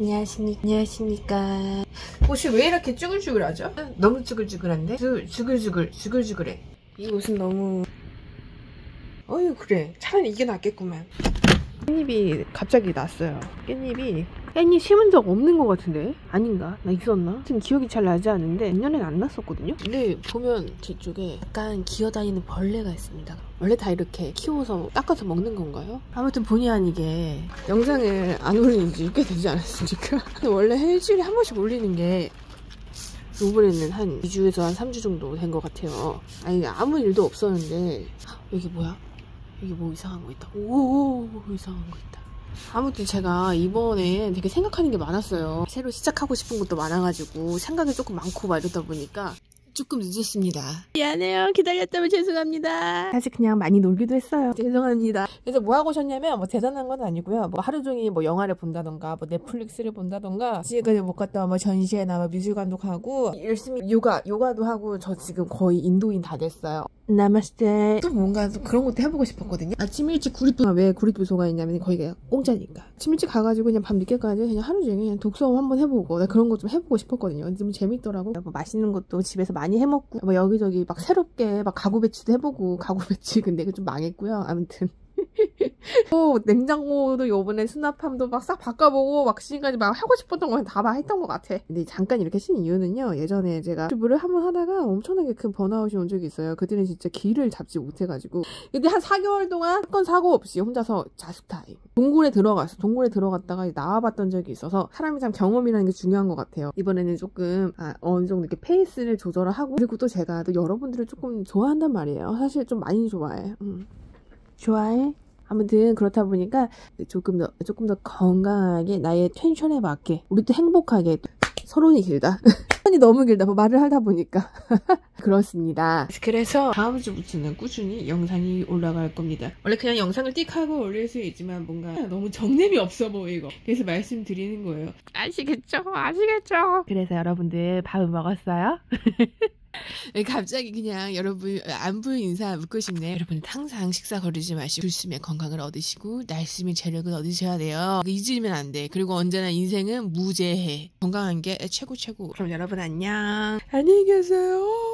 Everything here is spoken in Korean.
안녕하십니까. 안녕하십니까. 옷이 왜 이렇게 쭈글쭈글하죠? 너무 쭈글쭈글한데? 쭈, 쭈글쭈글, 쭈글쭈글해. 이 옷은 너무. 어휴, 그래. 차라리 이게 낫겠구만. 깻잎이 갑자기 났어요. 깻잎이 깻잎 심은 적 없는 것 같은데? 아닌가? 나 있었나? 지금 기억이 잘 나지 않는데 작년엔 안 났었거든요? 근데 보면 뒤쪽에 약간 기어다니는 벌레가 있습니다. 원래 다 이렇게 키워서 닦아서 먹는 건가요? 아무튼 본의 아니게 영상을 안 올린 지 꽤 되지 않았습니까? 근데 원래 일주일에 한 번씩 올리는 게 이번에는 한 2주에서 한 3주 정도 된 것 같아요. 아니 아무 일도 없었는데 여기 뭐야? 이게 뭐 이상한 거 있다. 오, 이상한 거 있다. 아무튼 제가 이번에 되게 생각하는 게 많았어요. 새로 시작하고 싶은 것도 많아가지고 생각이 조금 많고 막 이러다 보니까 조금 늦었습니다. 미안해요. 기다렸다면 죄송합니다. 사실 그냥 많이 놀기도 했어요. 죄송합니다. 그래서 뭐 하고 오셨냐면 뭐 대단한 건 아니고요. 뭐 하루 종일 뭐 영화를 본다던가 뭐 넷플릭스를 본다던가 지금까지 못 갔다 뭐 전시회나 뭐 뮤지컬도 가고 열심히 요가 요가도 하고 저 지금 거의 인도인 다 됐어요. 나마스테 또 뭔가 또 그런 것도 해보고 싶었거든요. 아침 일찍 구릿도 왜 구릿도서가 있냐면 거기가 공짜니까 아침 일찍 가가지고 그냥 밤 늦게까지 그냥 하루 종일 그냥 독서 한번 해보고 나 그런 거 좀 해보고 싶었거든요. 근데 좀 재밌더라고. 뭐 맛있는 것도 집에서 많이 해먹고 뭐 여기저기 막 새롭게 막 가구 배치도 해보고 가구 배치 근데 이거 좀 망했고요. 아무튼 또 냉장고도 요번에 수납함도 막 싹 바꿔보고 막 지금까지 막 하고 싶었던 거다 했던 것 같아. 근데 잠깐 이렇게 쉰 이유는요. 예전에 제가 유튜브를 한번 하다가 엄청나게 큰 번아웃이 온 적이 있어요. 그때는 진짜 길을 잡지 못해가지고. 근데 한 4개월 동안 사건 사고 없이 혼자서 자숙 타임. 동굴에 들어갔어. 동굴에 들어갔다가 나와봤던 적이 있어서 사람이 참 경험이라는 게 중요한 것 같아요. 이번에는 조금 아, 어느 정도 이렇게 페이스를 조절을 하고. 그리고 또 제가 또 여러분들을 조금 좋아한단 말이에요. 사실 좀 많이 좋아해. 음. 좋아해? 아무튼 그렇다 보니까 조금 더 조금 더 건강하게 나의 텐션에 맞게 우리 도 행복하게 서론이 길다. 서론이 너무 길다. 뭐 말을 하다 보니까. 그렇습니다. 그래서 다음 주부터는 꾸준히 영상이 올라갈 겁니다. 원래 그냥 영상을 띡 하고 올릴 수 있지만 뭔가 너무 정냄이 없어 보이고. 그래서 말씀드리는 거예요. 아시겠죠? 아시겠죠? 그래서 여러분들 밥을 먹었어요? 갑자기 그냥 여러분 안부 인사 묻고 싶네. 여러분 항상 식사 거르지 마시고 불수면 건강을 얻으시고 날씨면 체력을 얻으셔야 돼요. 잊으면 안 돼. 그리고 언제나 인생은 무죄해. 건강한 게 최고 최고. 그럼 여러분 안녕. 안녕히 계세요.